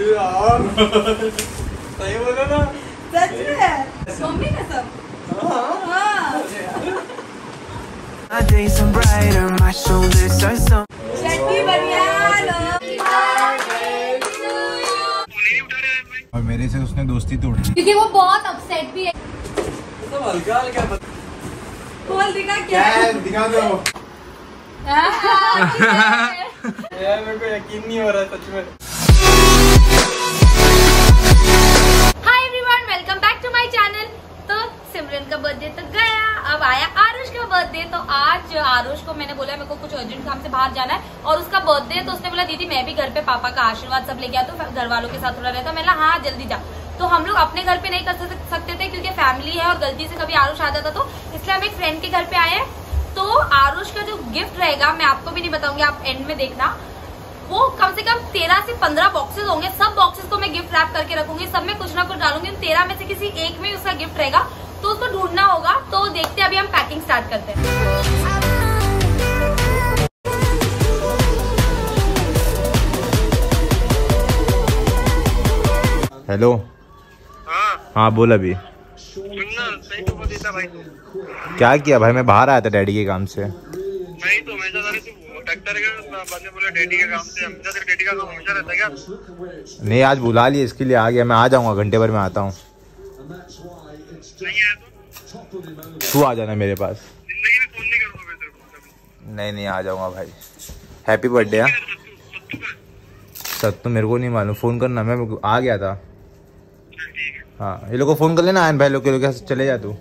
अरे यार सही बोला ना सच में मम्मी कसम हाँ। My days are brighter, my shoulders are so चट्टी बनियान और मेरे से उसने दोस्ती तोड़ दी। क्योंकि वो बहुत अपसेट भी है सब हल्का दिखा क्या क्या दिखा दो यार मेरे को यकीन नहीं हो रहा है सच में। Welcome back to my channel तो सिमरन का बर्थडे तो गया, अब आया आरुष का बर्थडे तो आज आरुष को मैंने बोला, मेरे को कुछ अर्जेंट काम से बाहर जाना है, और उसका बर्थडे तो उसने बोला, दीदी, मैं भी घर पे पापा का आशीर्वाद सब लेके आता हूँ घर वालों के साथ थोड़ा रहता मैंने हाँ जल्दी जा। तो हम लोग अपने घर पे नहीं कर सकते थे, क्योंकि फैमिली है और गलती से कभी आरुष आ जाता तो इसलिए हम एक फ्रेंड के घर पे आए तो आरुष का जो गिफ्ट रहेगा, मैं आपको भी नहीं बताऊँगी, आप एंड में देखना। वो कम से कम तेरह से पंद्रह बॉक्सेस होंगे। सब बॉक्सेस को मैं गिफ्ट रैप करके रखूँगी सब में कुछ ना कुछ डालूँगी। तेरह में से किसी एक में उसका गिफ्ट रहेगा तो उसको ढूंढना होगा। तो देखते हैं अभी हम पैकिंग स्टार्ट करते हैं। हेलो हाँ। बोल अभी। तो तू। क्या किया भाई? मैं बाहर आया था डैडी के काम से। नहीं तो हमेशा सारे डॉक्टर के बंदे बोले डैडी का काम से हमेशा तेरे डैडी का काम हमेशा रहता क्या? नहीं आज बुला लिया इसके लिए आ गया मैं आ जाऊँगा घंटे भर में आता हूँ। तो आ जाना मेरे पास। ज़िंदगी में फ़ोन नहीं नहीं आ जाऊँगा भाई। हैप्पी बर्थडे हाँ। सत्तू मेरे को नहीं मालूम फ़ोन करना मैं आ गया था। है। हाँ ये लोग को फ़ोन कर लेना आयन भाई लोग के लोग चले जा तू।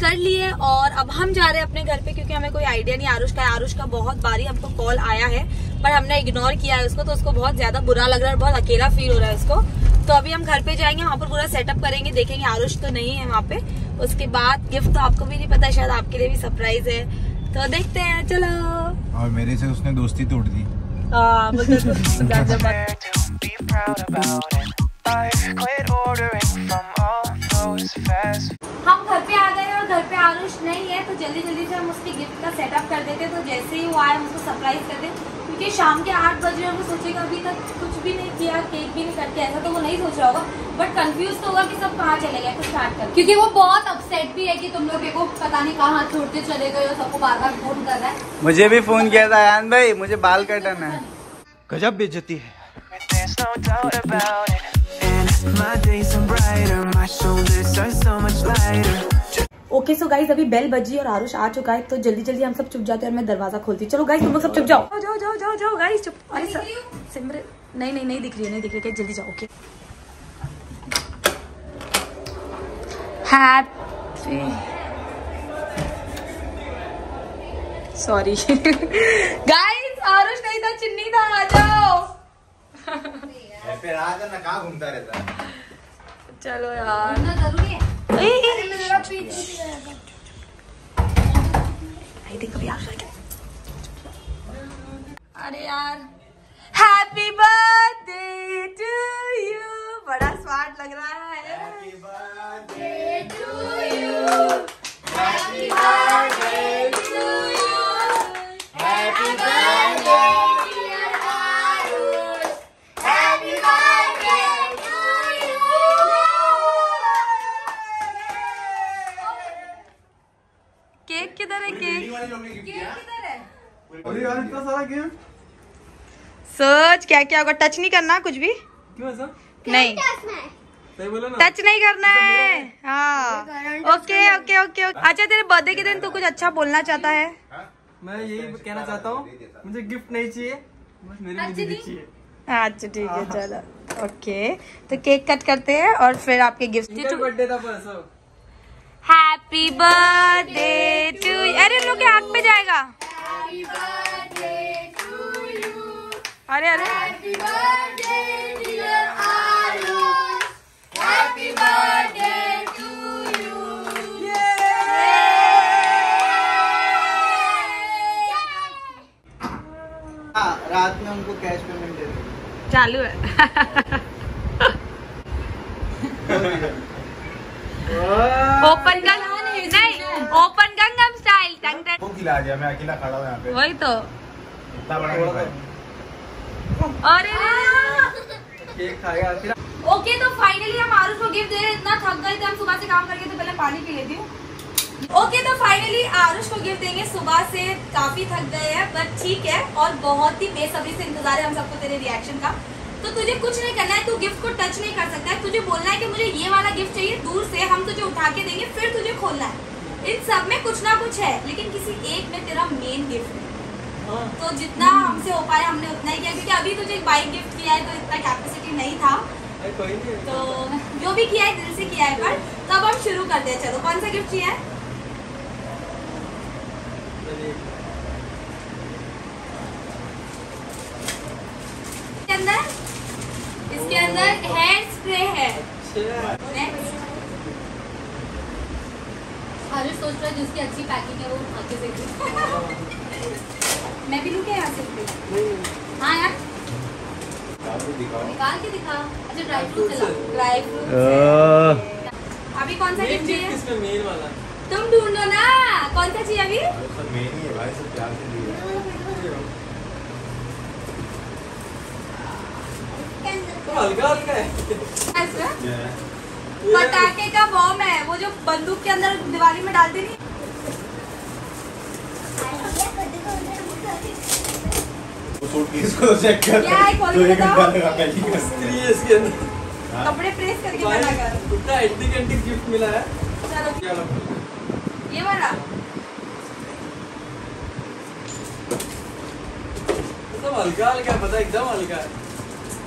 कर ली है और अब हम जा रहे हैं अपने घर पे क्योंकि हमें कोई आइडिया नहीं। आरुष का आरुष का बहुत बारी हमको कॉल आया है पर हमने इग्नोर किया है उसको तो उसको बहुत ज़्यादा बुरा लग रहा है बहुत अकेला फील हो रहा है उसको। तो अभी हम घर पे जाएँगे वहाँ पर पूरा सेटअप करेंगे देखेंगे। आरुष तो नहीं है वहाँ पे। उसके बाद गिफ्ट तो आपको भी नहीं पता शायद आपके लिए भी सरप्राइज़ है। तो देखते हैं। चलो। और मेरे से उसने दोस्ती तोड़ दी। हाँ, बोलते तो proud about it. I've quit ordering from all those fast हम घर पे आ गए और घर पे आरुष नहीं है तो जल्दी जल्दी से हम उसके गिफ्ट का सेटअप कर देते तो जैसे ही वो आए हम उसको सरप्राइज़ कर दे। क्योंकि शाम के आठ बज रहे हैं वो सोचेगा अभी तक कुछ भी नहीं किया केक भी नहीं कट किया ऐसा तो वो नहीं सोच रहा होगा। बट कंफ्यूज तो होगा कि सब कहाँ चले गए तो स्टार्ट कर क्योंकि वो बहुत अपसेट भी है कि तुम लोग को पता नहीं कहाँ छोड़ते चले गए हो सबको बार बार फ़ोन कर रहा है। मुझे भी फ़ोन किया था यान भाई मुझे बाल कटाना है। गजब बेइज्जती है। ओके सो गाइज़ अभी बेल बजी और आरुष आ चुका है तो जल्दी जल्दी हम सब चुप जाते हैं और मैं दरवाज़ा खोलती चलो गाइज़ तुम लोग सब चुप जाओ। जाओ जाओ जाओ जाओ गाइज़ चुप। अरे सर सिमरन नहीं नहीं नहीं दिख रही है नहीं दिख रही है। जल्दी जाओ okay happy sorry guys Aarush नहीं था चिन्नी था आ जाओ। फिर आ जाना कहाँ घूमता रहता है? चलो यार। ज़रूरी है। ए, ए, आई देख अभी आरुष आ गया। अरे यार। हैप्पी बर्थडे टू यू बड़ा स्मार्ट लग रहा है केक? किधर है? अरे यार इतना सारा गेम? सोच क्या क्या होगा? टच नहीं करना कुछ भी? क्यों ऐसा? नहीं। सही टच नहीं करना है। हाँ। ओके ओके ओके ओके अच्छा तेरे बर्थडे के दिन तू कुछ अच्छा बोलना चाहता है? मैं यही कहना चाहता हूँ मुझे गिफ्ट नहीं चाहिए बस मेरी चाहिए। अच्छा ठीक है चलो। ओके तो केक कट करते हैं और फिर आपके गिफ्ट बर्थडे था हैप्पी बर्थडे टू अरे लोग के हाथ पे जाएगा। अरे अरे। रात में उनको कैश पेमेंट दे दो। चालू है। ओपन गंग नहीं ओपन गंगम स्टाइल टंग टंग। खिला दिया मैं अकेला खड़ा हूँ यहाँ पे। वही तो। इतना बड़ा नहीं अरे केक ओके तो फाइनली हम आरुष को गिफ्ट दे रहे हैं। इतना थक गए थे हम सुबह से काम करके तो पहले पानी पी लेती हूँ। ओके तो फाइनली आरुष को गिफ्ट देंगे। सुबह से काफ़ी थक गए हैं बट ठीक है और बहुत ही बेसब्री से इंतज़ार है हम सबको तेरे रिएक्शन का। तो तुझे कुछ नहीं करना है तू गिफ्ट को टच नहीं कर सकता है। तुझे बोलना है कि मुझे ये वाला गिफ्ट चाहिए दूर से हम तुझे उठा के देंगे फिर तुझे खोलना है। इन सब में कुछ ना कुछ है लेकिन किसी एक में तेरा मेन गिफ्ट है। हाँ। तो जितना हमसे हो पाया हमने उतना ही किया क्योंकि अभी तुझे एक बाइक गिफ्ट किया है तो इतना कैपेसिटी नहीं था। तो जो भी किया है दिल से किया है पर तो अब हम शुरू करते हैं। चलो कौन सा गिफ्ट चाहिए? चलिए। इसके अंदर इसके अंदर हेयर स्प्रे है अच्छा नेक्स्ट आरुष सोच रहा है जिसकी अच्छी पैकिंग है वो उठा के देखे मैं भी लूँ क्या यहाँ से? हाँ यार। निकाल के दिखा अच्छा ड्राई फ्रूट चला। ड्राई फ्रूट अभी कौन सा गिफ्ट चीज़ चाहिए? किसमें मेन वाला। तुम ढूंढो ना। कौन सा चाहिए अभी? मेन ही है भाई सब प्यार से दिया तो हल्का हल्का है। ऐसा? Yeah. पटाखे का बॉम्ब है वो जो बंदूक के अंदर दिवाली में डालते नहीं वो सूटकेस को तो चेक कर क्या quality तो एक लगा पहली है इसके अंदर? कपड़े प्रेस करके भाई बना कर। इतना एंटीक एंटीक गिफ्ट मिला है। चलो। क्या वाला? ये वाला। हल्का हल्का पता एकदम हल्का है।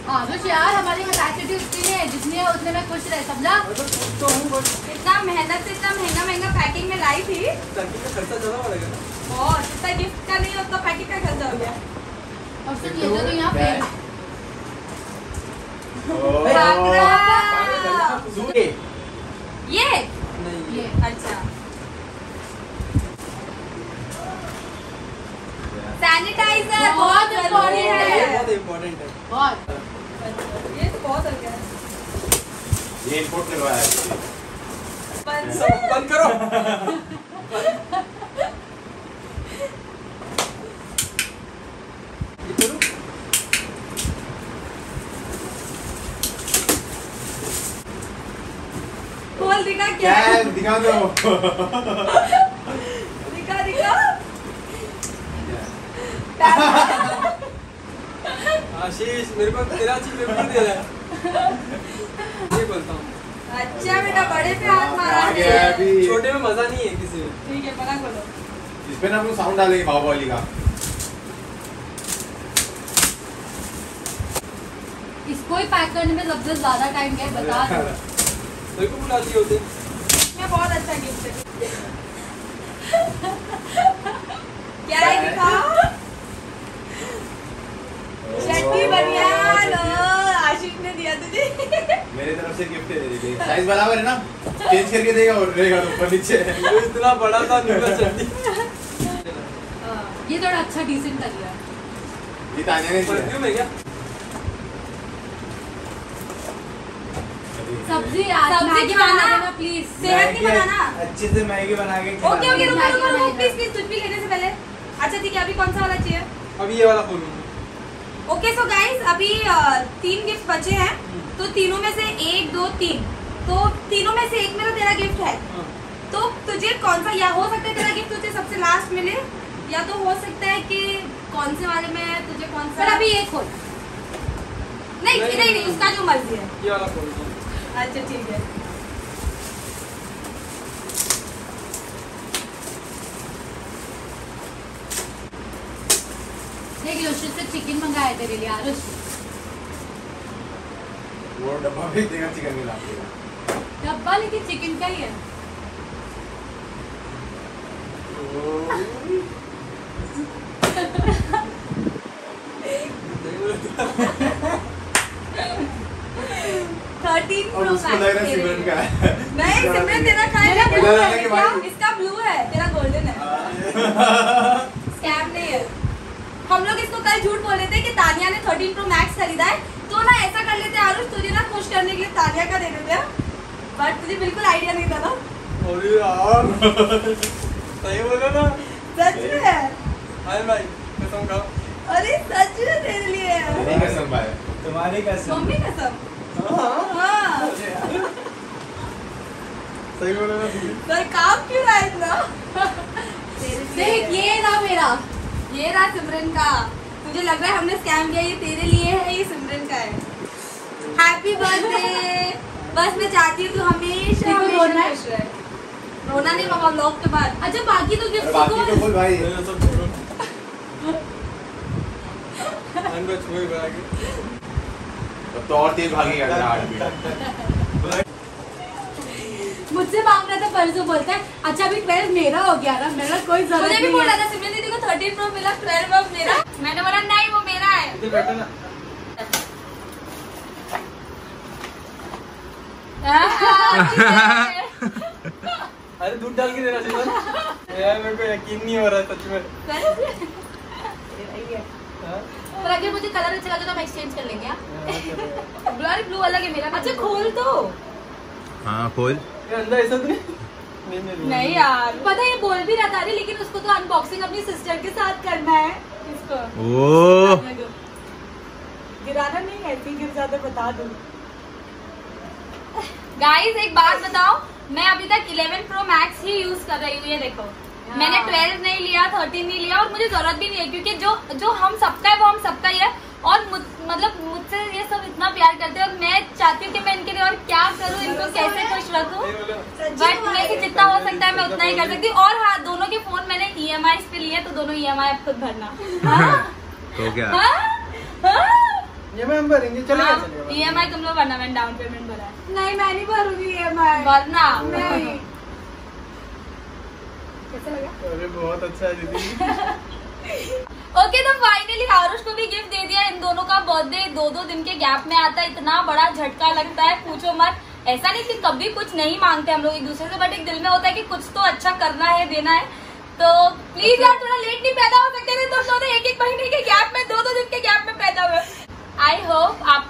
आदर्श यार हमारी कैपेसिटी उतनी है जितनी है उतने में खुश रहे समझा? तो तो हूँ इतना मेहनत से इतना महँगा महँगा पैकिंग में लाई थी। टंकी का खर्चा ज़्यादा पड़ेगा और जितना गिफ्ट का नहीं उतना पैकिंग का खर्चा हो गया। और सिर्फ़ ये तो यहाँ पे। ये? ये अच्छा। सैनिटाइजर बहुत ये है। बहुत इम्पोर्टेंट है। बहुत ये तो बहुत हल्का है ये इंपोर्ट करवाया बंद करो। खोल दिखा क्या दिखा दो। दिखा दिखा। आशीष मेरे को तेरा चीज़ मेरे दे रहा है। बोलता हूँ। अच्छा बेटा बड़े पे हाथ मारा है। छोटे में मज़ा नहीं है किसी में। ठीक है पकड़ खोलो। इस पे ना हम साउंड डालेंगे बाहुबली का। इसको ही पैक करने में सबसे ज़्यादा टाइम है बता दो। मेरे को बुलाती होते मैं बहुत अच्छा गिफ्ट है। क्या है दिखाओ चट्टी बनियान ओ, आशिक ने दिया तुझे मेरे तरफ़ से गिफ्ट दे दीजिए साइज़ बराबर है ना? चेंज करके देगा और रहेगा ऊपर नीचे। वो इतना बड़ा था नीला चट्टी ये थोड़ा अच्छा डिसेंट कर लिया ये तानिया ने दिया परफ्यूम है क्या? सब्ज़ी यार सब्ज़ी मैगी बना देना प्लीज़ सेहत नहीं बनाना। अच्छे से मैगी बना के ओके ओके रुको रुको रुको प्लीज़ प्लीज़ कुछ भी लेने से पहले। अच्छा ठीक है अभी कौन सा वाला चाहिए? अभी ये वाला खोलूँगा ओके सो गाइस अभी तीन गिफ्ट बचे हैं। तो तीनों में से एक दो तीन। तो तीनों में से एक मेरा तेरा गिफ्ट है। हाँ। तो तुझे कौन सा या हो सकता है तेरा गिफ्ट तुझे सबसे लास्ट मिले या तो हो सकता है कि कौन से वाले में तुझे कौन सा पर अभी ये खोल। नहीं नहीं, नहीं नहीं उसका जो मर्ज़ी है। ये वाला अच्छा ठीक है। देख लो से चिकन मंगाया तेरे लिए आरुष वो डब्बा भेज देगा चिकन मिला डब्बा लेकिन चिकन का ही। है थर्टीन प्रो नहीं सिमरन तेरा इसका ब्लू है तेरा गोल्डन है। स्कैम नहीं है। हम लोग इसको कल झूठ बोल रहे थे कि तानिया ने 13 प्रो मैक्स खरीदा है। तो ना ऐसा कर लेते आरुष तुझे ना खुश करने के लिए तानिया का दे देते बट तुझे बिल्कुल आइडिया नहीं था ना। अरे यार। सही बोला ना। सच में? अरे। भाई कसम खाओ। अरे सच में तेरे लिए। तेरी कसम भाई तुम्हारी कसम। मम्मी कसम। हाँ। सही बोल रहा है सर काम क्यों रहा इतना? देख ये ना मेरा। ये रहा सिमरन का। मुझे लग रहा है हमने स्कैम किया ये तेरे लिए है ये सिमरन का है हैप्पी बर्थडे बस मैं चाहती हूँ तू हमेशा हमेशा रोना खुश रहे। रोना नहीं मामा ब्लॉग के बाद। अच्छा बाकी तो गिफ्ट बाकी तो बोल भाई। सब छोड़ो अंदर छुए बड़ा के अब तो और तेज भागेगा तेरा हार्ट मुझसे मांग रहा था परसों बोलता है अच्छा अभी ट्वेल्व मेरा हो गया ना मेरा कोई ज़रूरत नहीं मुझे भी बोला था सिमरन दीदी को थर्टीन प्रो मिला ट्वेल्व अब मेरा। मैंने बोला नहीं वो मेरा है। अरे दूध डाल के देना सिमरन यार मेरे को यकीन नहीं हो रहा सच में। हाँ? पर अगर मुझे कलर अच्छा लगे तो हम एक्सचेंज कर लेंगे हाँ? ब्लू ब्लू अलग है मेरा अच्छा खोल तो। हाँ खोल। ये अंदर ऐसा तो नहीं नहीं नहीं। नहीं यार। पता है ये बोल भी रहा था अरे लेकिन उसको तो अनबॉक्सिंग अपनी सिस्टर के साथ करना है। इसको। ओ गिराना नहीं है ऐसे गिर जाते बता दूँ। गाइस एक बात बताओ मैं अभी तक 11 प्रो मैक्स ही यूज़ कर रही हूँ ये देखो। मैंने 12 नहीं लिया 13 नहीं लिया और मुझे ज़रूरत भी नहीं है क्योंकि जो जो हम सबका है वो हम सबका ही है। और मुझ, मतलब मुझसे ये सब इतना प्यार करते हैं और मैं चाहती हूँ कि मैं इनके लिए और क्या करूँ इनको कैसे खुश रखूँ। बट से जितना हो सकता है मैं उतना ही कर सकती हूँ। और हाँ दोनों के फ़ोन मैंने ई एम आई पे लिए तो दोनों ई एम आई खुद भरना। तो क्या? हाँ? हाँ? मैं हाँ, चलेगा। EMI तुम लोग भरना मैंने डाउन पेमेंट है नहीं मैं नहीं भरूँगी ये मैं। भरना नहीं। अरे बहुत अच्छा है दीदी। ओके तो फाइनली आरुष को भी गिफ्ट दे दिया। इन दोनों का बर्थडे दो दो दिन के गैप में आता है। इतना बड़ा झटका लगता है पूछो मत। ऐसा नहीं कि कभी कुछ नहीं मांगते हम लोग एक दूसरे से बट एक दिल में होता है कि कुछ तो अच्छा करना है देना है। तो प्लीज़ यार थोड़ा लेट नहीं पैदा हो सकते थे दोनों एक एक महीने के गैप में दो दो दिन के गैप में पैदा हुए।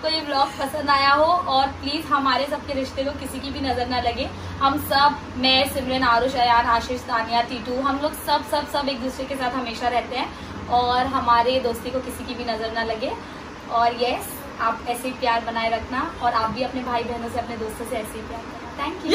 आपको ये ब्लॉग पसंद आया हो और प्लीज़ हमारे सबके रिश्ते को किसी की भी नज़र ना लगे। हम सब मैं सिमरन आरुष अयान आशीष तानिया टीटू हम लोग सब सब सब एक दूसरे के साथ हमेशा रहते हैं और हमारे दोस्ती को किसी की भी नज़र ना लगे। और यस आप ऐसे ही प्यार बनाए रखना और आप भी अपने भाई बहनों से अपने दोस्तों से ऐसे ही प्यार करना थैंक यू